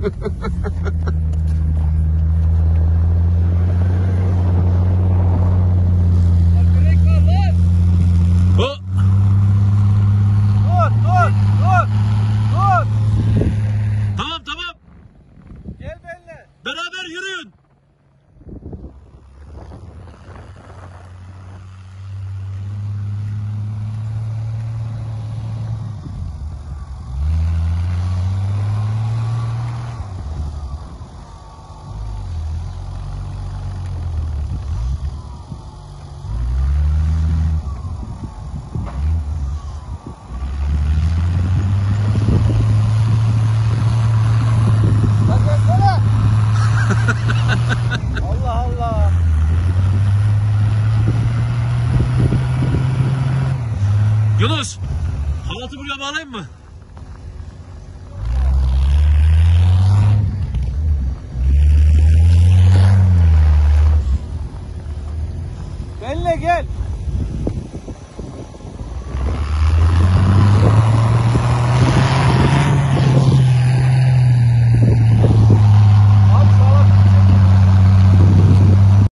ハハハハ! Allah Allah. Yunus, halatı buraya bağlayayım mı? Benle gel.